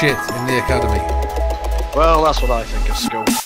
shit in the academy. Well, that's what I think of school.